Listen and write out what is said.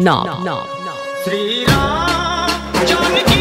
knob. Shri Ram